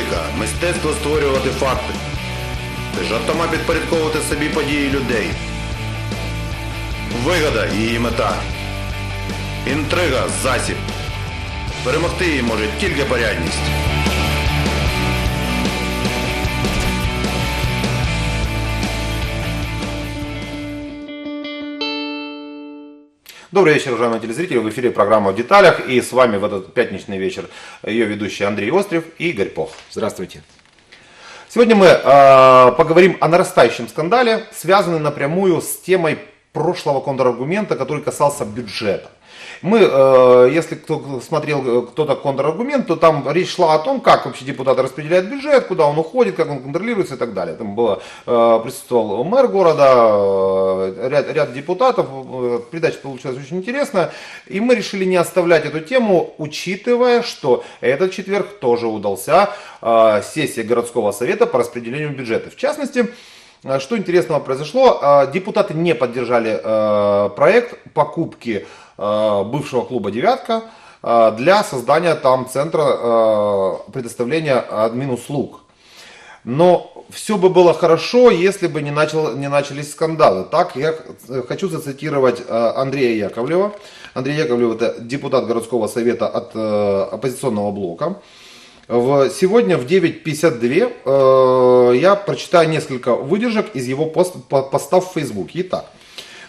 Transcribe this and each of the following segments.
Політика мистецтво створювати факти. Жартома підпорядковувати собі події людей. Вигода її мета. Інтрига засіб. Перемогти її може тільки порядність. Добрый вечер, уважаемые телезрители. В эфире программа «В деталях». И с вами в этот пятничный вечер ее ведущий Андрей Острев и Игорь Пох. Здравствуйте. Сегодня мы э, поговорим о нарастающем скандале, связанном напрямую с темой прошлого контраргумента, который касался бюджета. Мы, э, если кто смотрел э, кто-то контраргумент, то там речь шла о том, как вообще депутаты распределяют бюджет, куда он уходит, как он контролируется и так далее. Там было, э, присутствовал мэр города, ряд, ряд депутатов, передача получилась очень интересная. И мы решили не оставлять эту тему, учитывая, что этот четверг тоже удался сессия городского совета по распределению бюджета. В частности, что интересного произошло? Депутаты не поддержали проект покупки Э, бывшего клуба «Девятка» э, для создания там центра э, предоставления админ-услуг. Но все бы было хорошо, если бы не, начал, не начались скандалы. Так, я хочу зацитировать Андрея Яковлева. Андрей Яковлев это депутат городского совета от оппозиционного блока. Сегодня в 9.52 я прочитаю несколько выдержек из его пост, поста в Фейсбуке. Итак,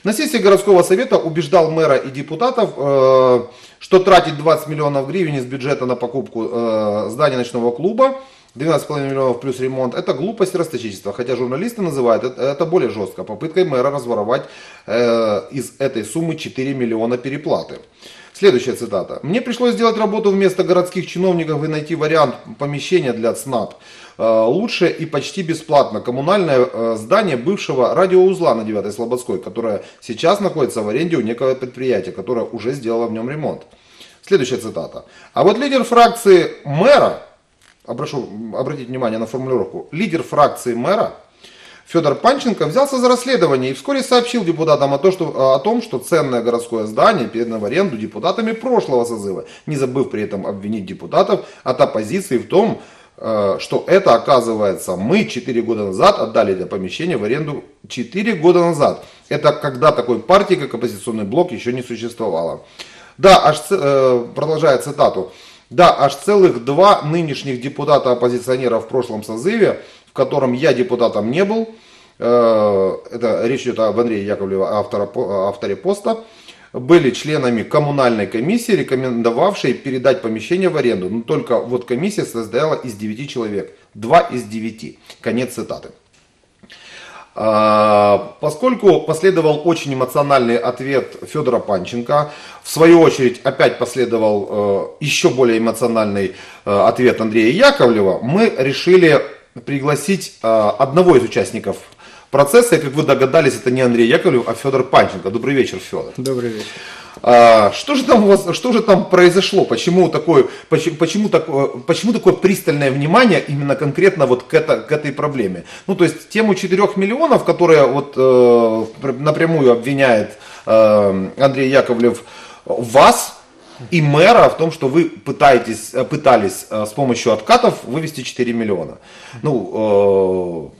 на сессии городского совета убеждал мэра и депутатов, э, что тратить 20 миллионов гривен из бюджета на покупку э, здания ночного клуба, 12,5 миллионов плюс ремонт, это глупость и расточительство. Хотя журналисты называют это, более жестко, попыткой мэра разворовать э, из этой суммы 4 миллиона переплаты. Следующая цитата. «Мне пришлось сделать работу вместо городских чиновников и найти вариант помещения для ЦНАП. Э, лучше и почти бесплатно коммунальное э, здание бывшего радиоузла на 9 Слободской, которое сейчас находится в аренде у некого предприятия, которое уже сделало в нем ремонт. Следующая цитата. А вот лидер фракции мэра, прошу обратить внимание на формулировку, лидер фракции мэра Федор Панченко взялся за расследование и вскоре сообщил депутатам о, том, что, о том, что ценное городское здание передано в аренду депутатами прошлого созыва, не забыв при этом обвинить депутатов от оппозиции в том, Э, что это оказывается мы 4 года назад отдали это помещение в аренду 4 года назад. Это когда такой партии, как оппозиционный блок, еще не существовало. Да, аж, э, продолжая цитату, да, аж целых два нынешних депутата-оппозиционера в прошлом созыве, в котором я депутатом не был, э, это речь идет об Андрее Яковлеве, автора, авторе поста, были членами коммунальной комиссии, рекомендовавшей передать помещение в аренду. Но только вот комиссия состояла из 9 человек. 2 из 9. Конец цитаты. А, поскольку последовал очень эмоциональный ответ Федора Панченко, в свою очередь опять последовал э, еще более эмоциональный э, ответ Андрея Яковлева, мы решили пригласить э, одного из участников процесса. И, как вы догадались, это не Андрей Яковлев, а Федор Панченко. Добрый вечер, Федор. Добрый вечер. А, что же там у вас, что же там произошло? Почему такое, почему, почему, такое, почему такое пристальное внимание именно конкретно вот к, это, к этой проблеме? Ну, то есть тему 4 миллионов, которая вот э, напрямую обвиняет э, Андрей Яковлев вас, и мэра в том, что вы пытаетесь, пытались э, с помощью откатов вывести 4 миллиона. Ну,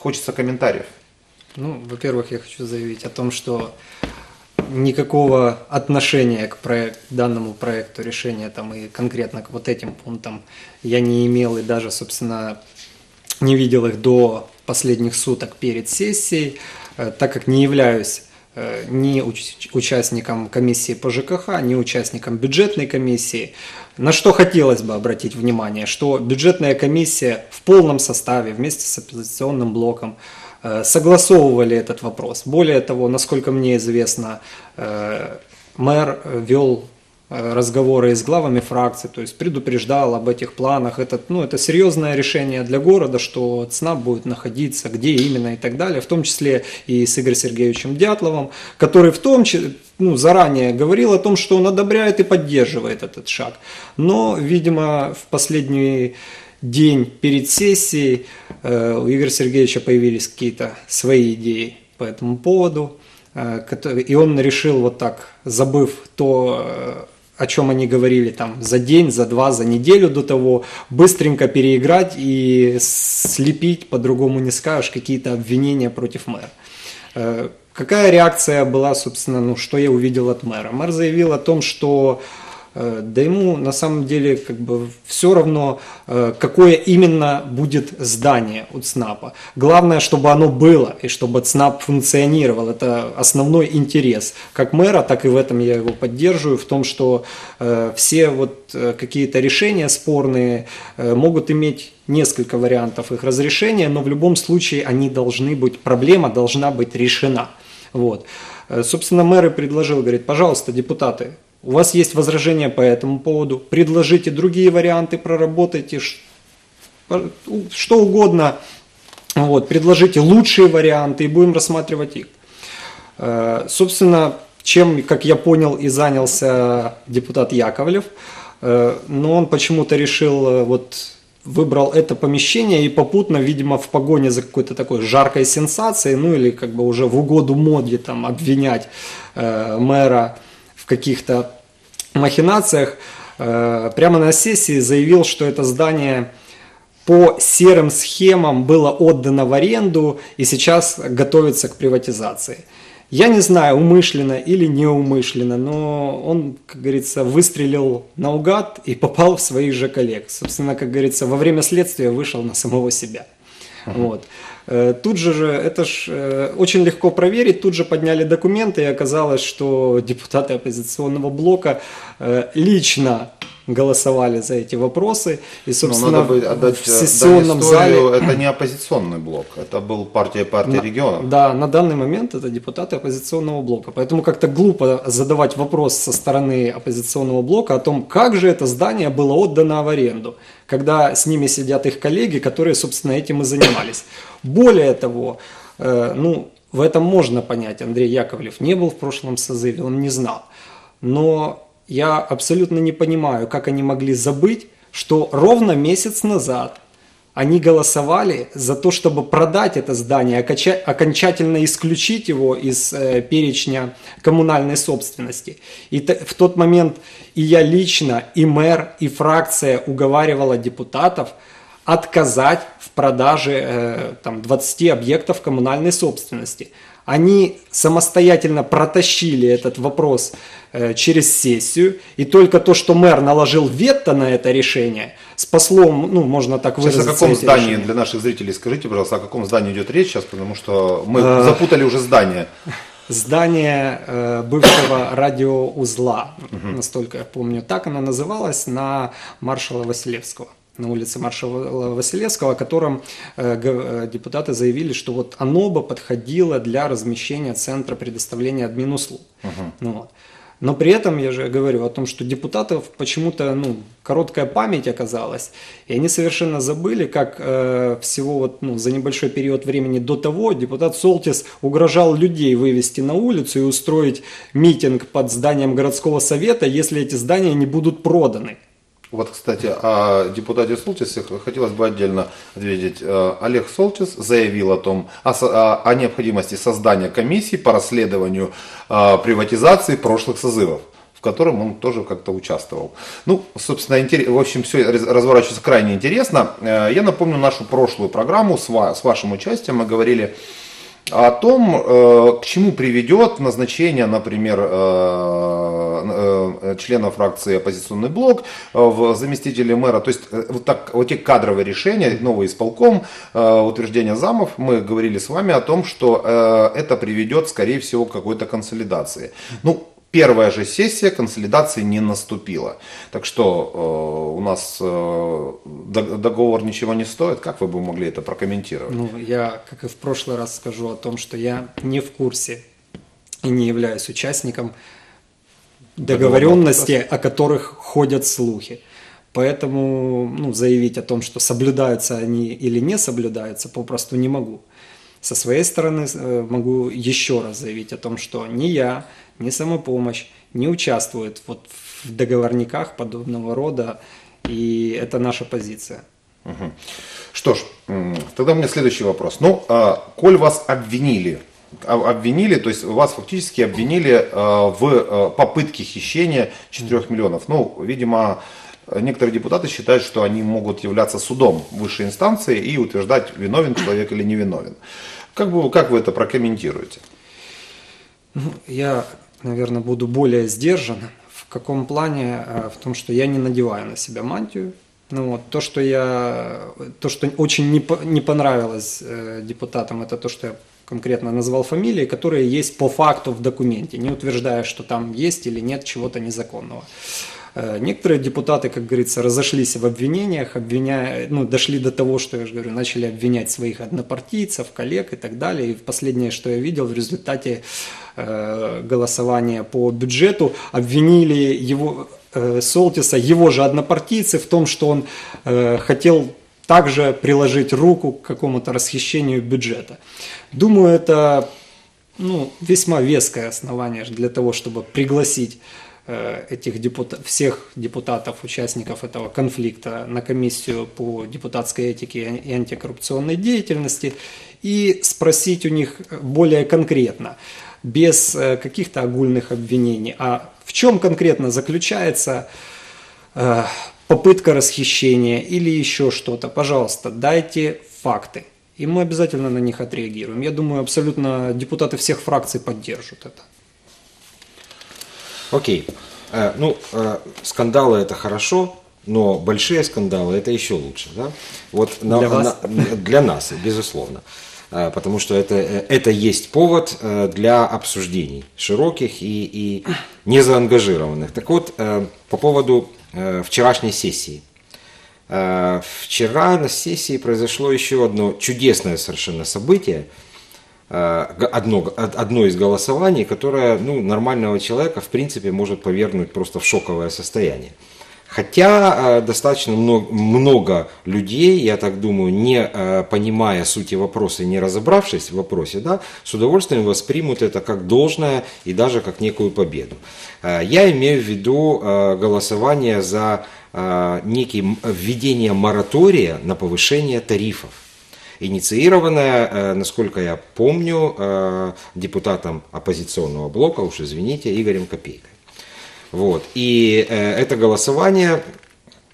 Хочется комментариев. Ну, во-первых, я хочу заявить о том, что никакого отношения к проект, данному проекту решения там, и конкретно к вот этим пунктам я не имел и даже, собственно, не видел их до последних суток перед сессией, э, так как не являюсь э, ни участником комиссии по ЖКХ, ни участником бюджетной комиссии. На что хотелось бы обратить внимание, что бюджетная комиссия в полном составе вместе с оппозиционным блоком э, согласовывали этот вопрос. Более того, насколько мне известно, э, мэр вел э, разговоры с главами фракций, то есть предупреждал об этих планах. Это, ну, это серьезное решение для города, что ЦНАП будет находиться, где именно и так далее, в том числе и с Игорем Сергеевичем Дятловым, который в том числе ну, заранее говорил о том, что он одобряет и поддерживает этот шаг. Но, видимо, в последний день перед сессией э, у Игоря Сергеевича появились какие-то свои идеи по этому поводу. Э, и он решил вот так, забыв то, о чем они говорили там за день, за два, за неделю до того, быстренько переиграть и слепить, по-другому не скажешь, какие-то обвинения против мэра. Э, какая реакция была, собственно, ну, что я увидел от мэра? Мэр заявил о том, что да ему на самом деле как бы все равно, э, какое именно будет здание у ЦНАПа. Главное, чтобы оно было и чтобы ЦНАП функционировал. Это основной интерес как мэра, так и в этом я его поддерживаю, в том, что э, все вот какие-то решения спорные могут иметь несколько вариантов их разрешения, но в любом случае они должны быть, проблема должна быть решена. Вот. Собственно, мэр и предложил, говорит, пожалуйста, депутаты, у вас есть возражения по этому поводу, предложите другие варианты, проработайте что угодно, вот, предложите лучшие варианты и будем рассматривать их. Э, собственно, чем, как я понял, и занялся депутат Яковлев, э, но он почему-то решил, э, вот, выбрал это помещение и попутно, видимо, в погоне за какой-то такой жаркой сенсацией, ну или как бы уже в угоду моде там обвинять э, мэра каких-то махинациях, э, прямо на сессии заявил, что это здание по серым схемам было отдано в аренду и сейчас готовится к приватизации. Я не знаю, умышленно или неумышленно, но он, как говорится, выстрелил наугад и попал в своих же коллег. Собственно, как говорится, во время следствия вышел на самого себя. Uh-huh. Вот. Э, тут же, же это ж э, очень легко проверить, тут же подняли документы и оказалось, что депутаты оппозиционного блока э, лично голосовали за эти вопросы. И, собственно, надо бы отдать, в сессионном зале... Это не оппозиционный блок, это был партия партии на, регионов. Да, на данный момент это депутаты оппозиционного блока. Поэтому как-то глупо задавать вопрос со стороны оппозиционного блока о том, как же это здание было отдано в аренду, когда с ними сидят их коллеги, которые, собственно, этим и занимались. Более того, э, ну, в этом можно понять, Андрей Яковлев не был в прошлом созыве, он не знал. Но я абсолютно не понимаю, как они могли забыть, что ровно месяц назад они голосовали за то, чтобы продать это здание, окончательно исключить его из э, перечня коммунальной собственности. И в тот момент и я лично, и мэр, и фракция уговаривала депутатов отказать в продаже э, там, 20 объектов коммунальной собственности – они самостоятельно протащили этот вопрос э, через сессию, и только то, что мэр наложил вето на это решение, спасло, ну, можно так выразиться. Сейчас о каком здании, решения. для наших зрителей, скажите, пожалуйста, о каком здании идет речь сейчас, потому что мы а... запутали уже здание. Здание э, бывшего радиоузла, угу. настолько я помню, так оно называлось, на маршала Василевского на улице маршала Василевского, о котором э, э, депутаты заявили, что вот оно бы подходило для размещения центра предоставления админуслуг. Uh-huh. Ну, вот. Но при этом я же говорю о том, что депутатов почему-то ну, короткая память оказалась, и они совершенно забыли, как э, всего вот, ну, за небольшой период времени до того депутат Солтис угрожал людей вывести на улицу и устроить митинг под зданием городского совета, если эти здания не будут проданы. Вот, кстати, о депутате Солтисе хотелось бы отдельно ответить. Э, Олег Солтис заявил о том, о, о необходимости создания комиссии по расследованию э, приватизации прошлых созывов в котором он тоже как-то участвовал. Ну, собственно, в общем, все разворачивается крайне интересно. Э, я напомню нашу прошлую программу с, с вашим участием. Мы говорили о том, к чему приведет назначение, например, члена фракции «Оппозиционный блок» в заместителе мэра. То есть вот, так, вот эти кадровые решения, новый исполком, утверждение замов, мы говорили с вами о том, что это приведет, скорее всего, к какой-то консолидации. Ну, Первая же сессия консолидации не наступила. Так что э, у нас э, договор ничего не стоит. Как вы бы могли это прокомментировать? Ну, я, как и в прошлый раз, скажу о том, что я не в курсе и не являюсь участником договоренности, о которых ходят слухи. Поэтому ну, заявить о том, что соблюдаются они или не соблюдаются, попросту не могу. Со своей стороны э, могу еще раз заявить о том, что ни я, ни самопомощь не участвует вот в договорниках подобного рода, и это наша позиция. Угу. Что ж, тогда у меня следующий вопрос. Ну, а, коль вас обвинили об- обвинили, то есть вас фактически обвинили э, в э, попытке хищения 4 миллионов. Ну, видимо, некоторые депутаты считают, что они могут являться судом высшей инстанции и утверждать, виновен человек или не виновен. Как, бы, как вы это прокомментируете? Ну, я, наверное, буду более сдержан. В каком плане? Э, В том, что я не надеваю на себя мантию. Ну вот, то, что я, то, что очень не, не понравилось депутатам, это то, что я конкретно назвал фамилии, которые есть по факту в документе, не утверждая, что там есть или нет чего-то незаконного. Э, Некоторые депутаты, как говорится, разошлись в обвинениях, обвиняя, ну, дошли до того, что я же говорю, начали обвинять своих однопартийцев, коллег и так далее. И последнее, что я видел в результате э, голосования по бюджету, обвинили его э, Солтиса, его же однопартийцы в том, что он э, хотел также приложить руку к какому-то расхищению бюджета. Думаю, это ну, весьма веское основание для того, чтобы пригласить э, этих депутат, всех депутатов, участников этого конфликта на комиссию по депутатской этике и антикоррупционной деятельности и спросить у них более конкретно, без э, каких-то огульных обвинений, а в чем конкретно заключается э, попытка расхищения или еще что-то, пожалуйста, дайте факты. И мы обязательно на них отреагируем. Я думаю, абсолютно депутаты всех фракций поддержат это. Окей. Э, ну, э, скандалы это хорошо, но большие скандалы это еще лучше, да? Вот Для вас? для нас, безусловно. Э, Потому что это, э, это есть повод э, для обсуждений широких и, и незаангажированных. Так вот, по поводу вчерашней сессии. Вчера на сессии произошло еще одно чудесное совершенно событие одно, одно из голосований, которое ну, нормального человека в принципе может повергнуть просто в шоковое состояние. Хотя э, достаточно много, много людей, я так думаю, не э, понимая сути вопроса и не разобравшись в вопросе, да, с удовольствием воспримут это как должное и даже как некую победу. Э, я имею в виду голосование за некий введение моратория на повышение тарифов инициированная, э, насколько я помню, депутатом оппозиционного блока, уж извините, Игорем Копейкой. Вот. И э, это голосование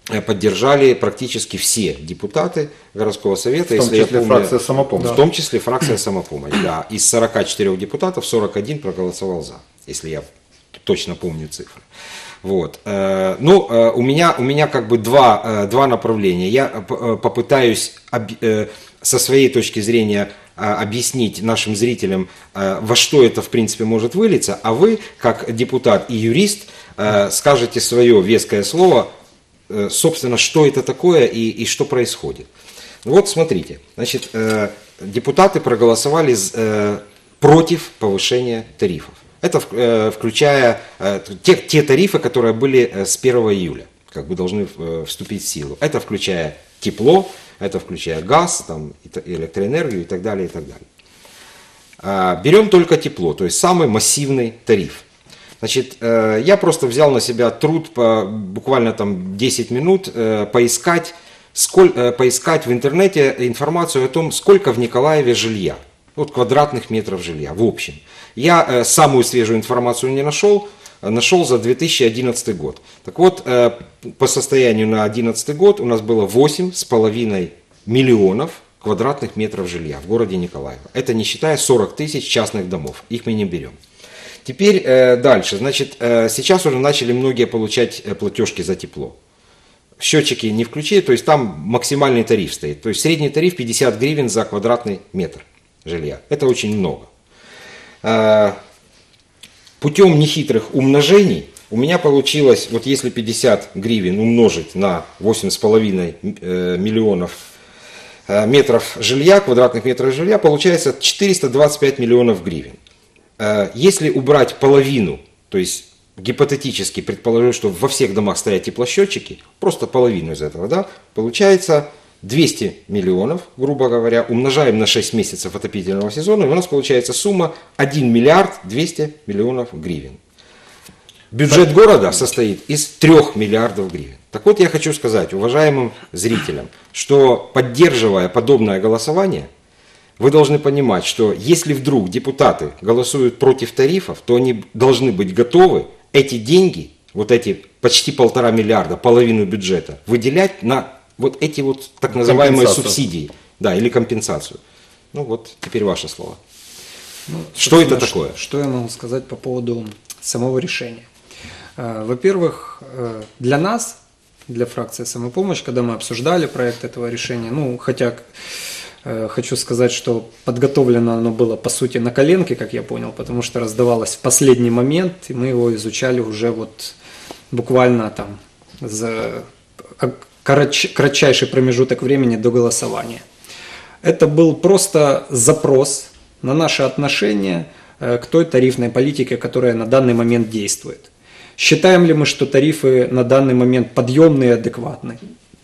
э, поддержали практически все депутаты городского совета. В том если я числе помню, фракция «Самопомощь». В том числе фракция самопомощь, да. Из 44 депутатов 41 проголосовал за, если я точно помню цифры. Вот. Э, Ну, у меня, у меня как бы два, два направления. Я попытаюсь со своей точки зрения объяснить нашим зрителям, во что это в принципе может вылиться, а вы, как депутат и юрист, скажете свое веское слово, э, собственно, что это такое и, и что происходит. Вот смотрите, значит, э, депутаты проголосовали э, против повышения тарифов. Это э, включая э, те, те тарифы, которые были э, с 1 июля, как бы должны э, вступить в силу. Это включая тепло, это включая газ, там, электроэнергию и так далее, и так далее. А, Берем только тепло, то есть самый массивный тариф. Значит, э, я просто взял на себя труд по буквально там 10 минут э, поискать, сколь- э, поискать в интернете информацию о том, сколько в Николаеве жилья, вот квадратных метров жилья в общем. Я самую свежую информацию не нашел, нашел за 2011 год. Так вот, по состоянию на 2011 год у нас было 8,5 миллионов квадратных метров жилья в городе Николаево. Это не считая 40 тысяч частных домов. Их мы не берем. Теперь э, дальше. Значит, э, сейчас уже начали многие получать э, платежки за тепло. Счетчики не включили, то есть там максимальный тариф стоит. То есть средний тариф 50 гривен за квадратный метр жилья. Это очень много. Э, путем нехитрых умножений у меня получилось, вот если 50 гривен умножить на 8,5 э, миллионов э, метров жилья, квадратных метров жилья, получается 425 миллионов гривен. Э, Если убрать половину, то есть гипотетически предположить, что во всех домах стоят теплосчетчики, просто половину из этого, да, получается 200 миллионов, грубо говоря, умножаем на 6 месяцев отопительного сезона, и у нас получается сумма 1 миллиард 200 миллионов гривен. Бюджет города состоит из 3 миллиардов гривен. Так вот, я хочу сказать уважаемым зрителям, что поддерживая подобное голосование, Вы должны понимать, что если вдруг депутаты голосуют против тарифов, то они должны быть готовы эти деньги, вот эти почти полтора миллиарда, половину бюджета, выделять на вот эти вот так называемые субсидии, да, или компенсацию. Ну вот, теперь ваше слово. Ну, Что это такое? Что, что я могу сказать по поводу самого решения? Э, Во-первых, э, для нас, для фракции «Самопомощь», когда мы обсуждали проект этого решения, ну, хотя хочу сказать, что подготовлено оно было, по сути, на коленке, как я понял, потому что раздавалось в последний момент, и мы его изучали уже вот буквально там за а, короч- кратчайший промежуток времени до голосования. Это был просто запрос на наше отношение э, к той тарифной политике, которая на данный момент действует. Считаем ли мы, что тарифы на данный момент подъемные и адекватны?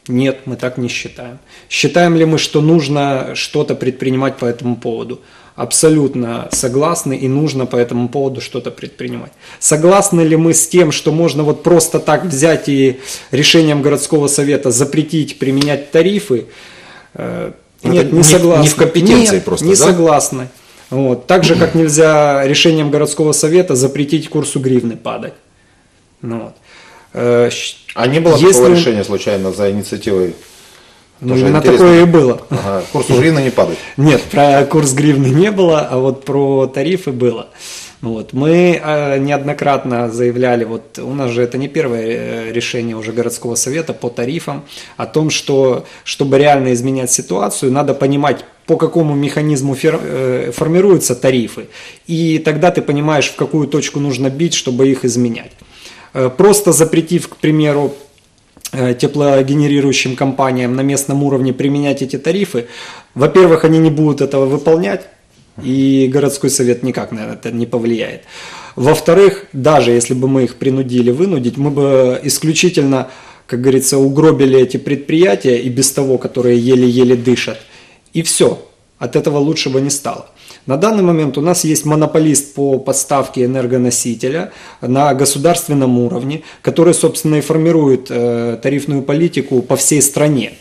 Нет, мы так не считаем. Считаем ли мы, что нужно что-то предпринимать по этому поводу? Абсолютно согласны и нужно по этому поводу что-то предпринимать. Согласны ли мы с тем, что можно вот просто так взять и решением городского совета запретить применять тарифы? Э, Это Нет, не не в- согласны. не в компетенции Нет, просто, не да? согласны. Вот. Так же, как нельзя решением городского совета запретить курсу гривны падать. Ну, вот. Э, А не было Если- такого решения случайно за инициативой? ну, Тоже именно интересно. такое и было. Ага, курсу гривны не падать. Нет, про курс гривны не было, а вот про тарифы было. Вот. Мы э, неоднократно заявляли, вот у нас же это не первое э, решение уже городского совета по тарифам, о том, что чтобы реально изменять ситуацию, надо понимать, по какому механизму фер- э, формируются тарифы, и тогда ты понимаешь, в какую точку нужно бить, чтобы их изменять. Э, Просто запретив, к примеру, э, теплогенерирующим компаниям на местном уровне применять эти тарифы, во-первых, они не будут этого выполнять, и городской совет никак на это не повлияет. Во-вторых, даже если бы мы их принудили вынудить, мы бы исключительно, как говорится, угробили эти предприятия и без того, которые еле-еле дышат. И все. От этого лучше бы не стало. На данный момент у нас есть монополист по подставке энергоносителя на государственном уровне, который, собственно, и формирует э, тарифную политику по всей стране.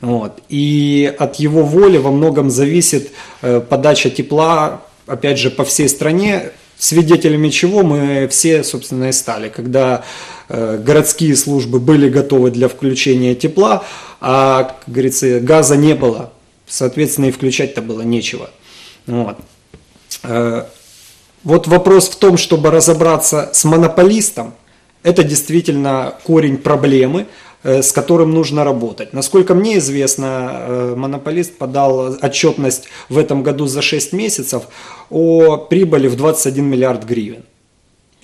Вот. И от его воли во многом зависит э, подача тепла, опять же, по всей стране, свидетелями чего мы все, собственно, и стали. Когда э, городские службы были готовы для включения тепла, а, как говорится, газа не было, соответственно, и включать-то было нечего. Вот. Э, Вот вопрос в том, чтобы разобраться с монополистом, это действительно корень проблемы, э, с которым нужно работать. Насколько мне известно, э, монополист подал отчетность в этом году за 6 месяцев о прибыли в 21 миллиард гривен.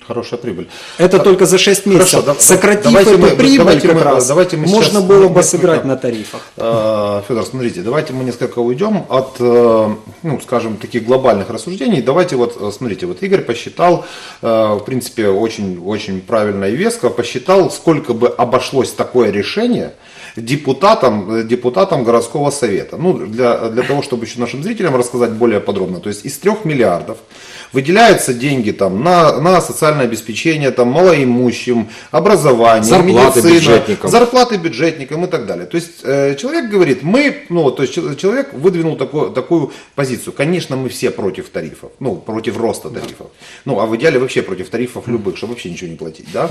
Хорошая прибыль. Это только за 6 месяцев. Хорошо, Сократив давайте эту мы- прибыль давайте как мы- раз, давайте мы можно сейчас было бы сыграть на тарифах. Федор, смотрите, давайте мы несколько уйдем от, э, ну, скажем, таких глобальных рассуждений. Давайте вот, э, смотрите, вот Игорь посчитал, э, в принципе, очень, очень правильно и веско, посчитал, сколько бы обошлось такое решение депутатам, депутатам городского совета. Ну, для, для того, чтобы еще нашим зрителям рассказать более подробно. То есть из трех миллиардов выделяются деньги там, на, на социальное обеспечение там, малоимущим, образование, Зарплаты медицина, бюджетникам. зарплаты бюджетникам и так далее. То есть э, человек говорит, мы, ну, то есть чел- человек выдвинул такую, такую позицию. Конечно, мы все против тарифов, ну, против роста тарифов. Ну, а в идеале вообще против тарифов любых, чтобы вообще ничего не платить, да.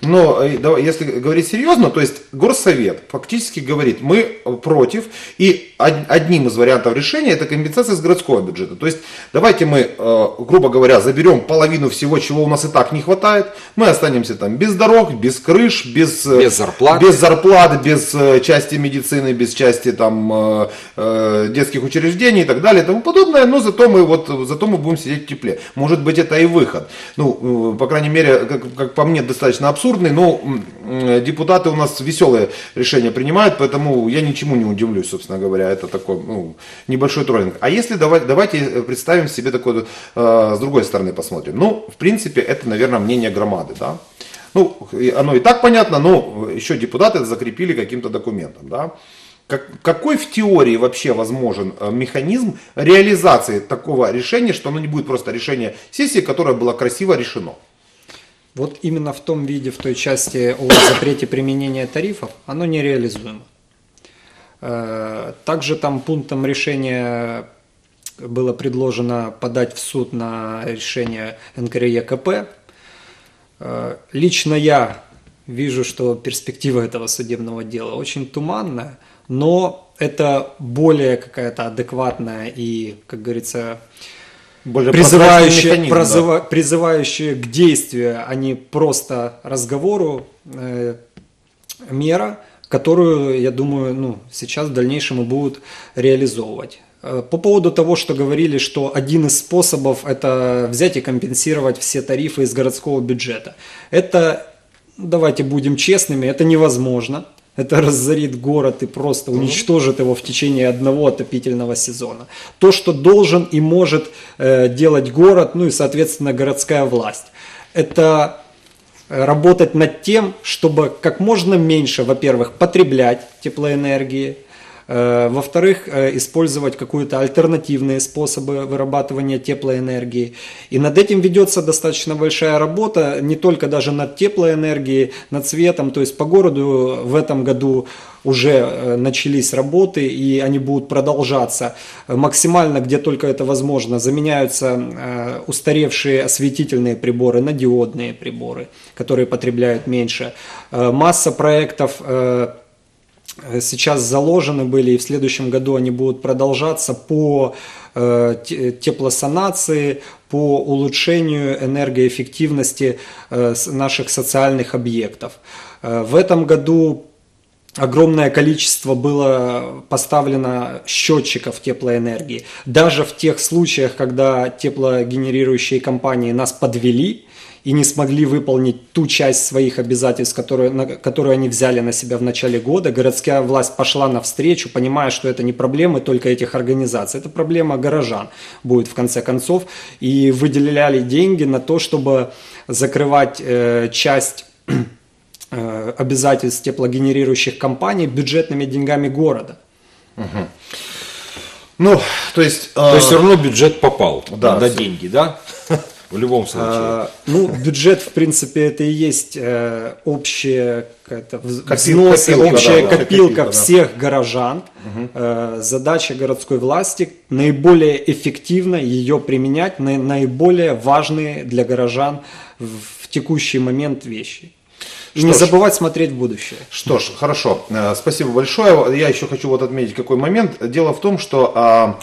Но э, если говорить серьезно, то есть горсовет фактически говорит, мы против, и од- одним из вариантов решения это компенсация с городского бюджета. То есть давайте мы, э, грубо говоря, заберем половину всего, чего у нас и так не хватает, мы останемся там без дорог, без крыш, без, э, Без зарплат. без зарплат, без э, части медицины, без части там э, детских учреждений и так далее и тому подобное, но зато мы вот зато мы будем сидеть в тепле. Может быть это и выход. Ну, по крайней мере, как, как по мне, достаточно абсурдный, но депутаты у нас веселые решения принимают, поэтому я ничему не удивлюсь, собственно говоря, это такой ну, небольшой троллинг. А если давайте, давайте представим себе такое, э, с другой стороны посмотрим. Ну, в принципе, это, наверное, мнение громады, да. Ну, оно и так понятно, но еще депутаты это закрепили каким-то документом. Да? Как, какой в теории вообще возможен э, механизм реализации такого решения, что оно не будет просто решение сессии, которое было красиво решено? Вот именно в том виде, в той части о запрете применения тарифов, оно нереализуемо. Э, Также там пунктом решения было предложено подать в суд на решение НКРЕКП. Э, Лично я вижу, что перспектива этого судебного дела очень туманная, но это более какая-то адекватная и, как говорится, Более призывающая, механизм, да. прозыва- призывающая к действию, а не просто разговору э, мера, которую, я думаю, ну, сейчас в дальнейшем и будут реализовывать. Э, По поводу того, что говорили, что один из способов это взять и компенсировать все тарифы из городского бюджета. Это, давайте будем честными, это невозможно. Это разорит город и просто уничтожит его в течение одного отопительного сезона. То, что должен и может э, делать город, ну и, соответственно, городская власть, это э, работать над тем, чтобы как можно меньше, во-первых, потреблять теплоэнергии, во-вторых, э, использовать какие-то альтернативные способы вырабатывания теплоэнергии. И над этим ведется достаточно большая работа, не только даже над теплоэнергией, над светом. То есть по городу в этом году уже э, начались работы, и они будут продолжаться. Э, Максимально, где только это возможно, заменяются э, устаревшие осветительные приборы на диодные приборы, которые потребляют меньше. Э, Масса проектов э, э, сейчас заложены были, и в следующем году они будут продолжаться по э, те- теплосанации, по улучшению энергоэффективности э, наших социальных объектов. Э, В этом году огромное количество было поставлено счетчиков теплоэнергии. Даже в тех случаях, когда теплогенерирующие компании нас подвели и не смогли выполнить ту часть своих обязательств, которые, на- которую они взяли на себя в начале года, городская власть пошла навстречу, понимая, что это не проблемы только этих организаций, это проблема горожан будет в конце концов, и выделяли деньги на то, чтобы закрывать э, часть э, обязательств теплогенерирующих компаний бюджетными деньгами города. Ну, то есть... То э, есть все равно бюджет попал Да, на всё. деньги, да? В любом случае. А, Ну, бюджет, в принципе, это и есть э, общая какая-то взносы, копилка, общая да, копилка, копилка, да. всех горожан. Э, задача городской власти наиболее эффективно ее применять на наиболее важные для горожан в, текущий момент вещи. И Что не ж. забывать смотреть в будущее. Что ж, хорошо, Э, спасибо большое. Я еще хочу вот отметить какой момент. Дело в том, что а,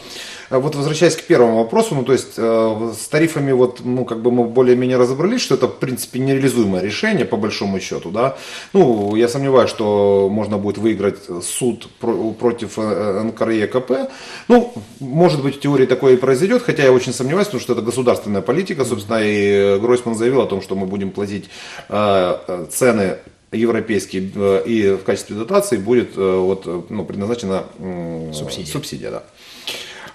вот возвращаясь к первому вопросу, ну то есть э, с тарифами вот, ну как бы мы более-менее разобрались, что это в принципе нереализуемое решение по большому счету, да. Ну я сомневаюсь, что можно будет выиграть суд про- против э, НКРЕКП. Ну, может быть в теории такое и произойдет, хотя я очень сомневаюсь, потому что это государственная политика, собственно, и Гройсман заявил о том, что мы будем платить э, э, цены европейский э, и в качестве дотации будет э, вот, э, ну, предназначена Субсидия. субсидия да.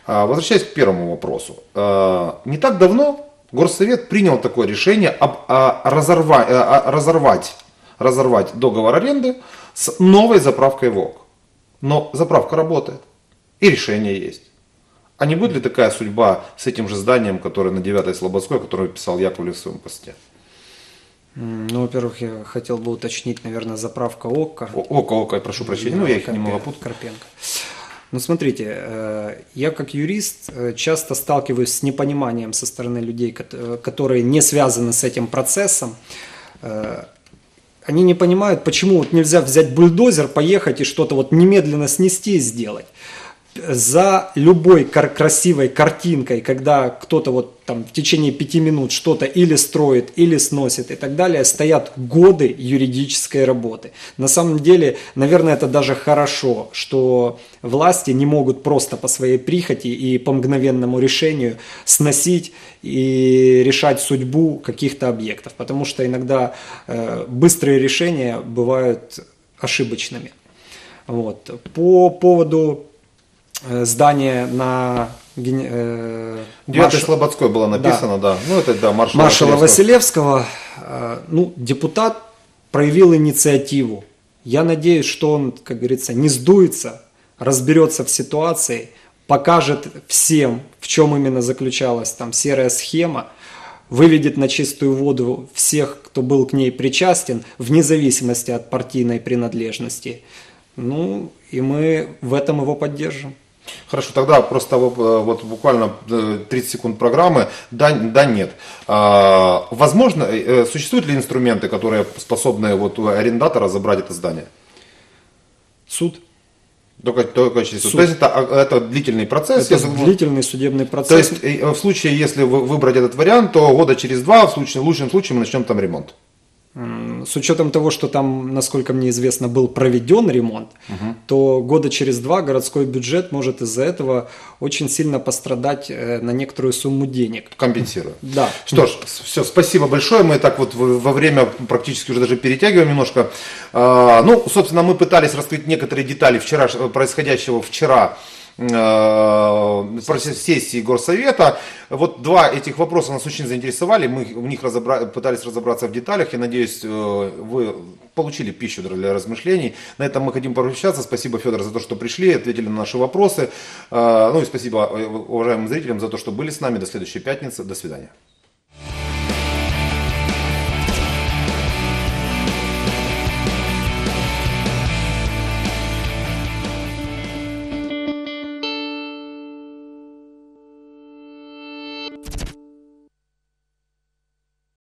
А, Возвращаясь к первому вопросу. Э, Не так давно Горсовет принял такое решение об, а, разорва- э, а, разорвать, разорвать договор аренды с новой заправкой ВОК. Но заправка работает. И решение есть. А не будет ли такая судьба с этим же зданием, которое на 9 Слободской, которое писал Яковлев в своем посте? Ну, во-первых, я хотел бы уточнить, наверное, заправка ОККО. О- Око, око, я прошу прощения, ну я их немного путаю. Карпенко. Ну, смотрите, э, я как юрист э, часто сталкиваюсь с непониманием со стороны людей, э, которые не связаны с этим процессом. Они не понимают, почему вот нельзя взять бульдозер, поехать и что-то вот немедленно снести и сделать. За любой кар- красивой картинкой, когда кто-то вот там в течение пяти минут что-то или строит, или сносит и так далее, стоят годы юридической работы. На самом деле, наверное, это даже хорошо, что власти не могут просто по своей прихоти и по мгновенному решению сносить и решать судьбу каких-то объектов, потому что иногда э, быстрые решения бывают ошибочными. Вот. По поводу э, здания на ген- э, 9 марш- Слободской было написано, да. Ну, это, да, маршала, маршала Василевского. Василевского, э, ну, депутат проявил инициативу. Я надеюсь, что он, как говорится, не сдуется, разберется в ситуации, покажет всем, в чем именно заключалась там серая схема, выведет на чистую воду всех, кто был к ней причастен, вне зависимости от партийной принадлежности. Ну, и мы в этом его поддержим. Хорошо, тогда просто вот, э, буквально э, 30 секунд программы. Да, да нет. А, возможно, э, существуют ли инструменты, которые способны вот у арендатора забрать это здание? Суд. Только, только через суд. Суд. То есть это, а, это длительный процесс. Это если- длительный судебный процесс. То есть э, в случае, если вы- выбрать этот вариант, то года через два, в, случае, в лучшем случае, мы начнем там ремонт. С учетом того, что там, насколько мне известно, был проведен ремонт, то года через два городской бюджет может из-за этого очень сильно пострадать э, на некоторую сумму денег. Компенсируем. Да. Что ж, все, спасибо большое. Мы так вот во время практически уже даже перетягиваем немножко. А, Ну, собственно, мы пытались раскрыть некоторые детали вчера, происходящего вчера э, сессии Горсовета. Вот два этих вопроса нас очень заинтересовали. Мы в них разобра- пытались разобраться в деталях. Я надеюсь, э, вы получили пищу для размышлений. На этом мы хотим попрощаться. Спасибо, Федор, за то, что пришли, ответили на наши вопросы. Э, Ну и спасибо э, уважаемым зрителям за то, что были с нами. До следующей пятницы. До свидания.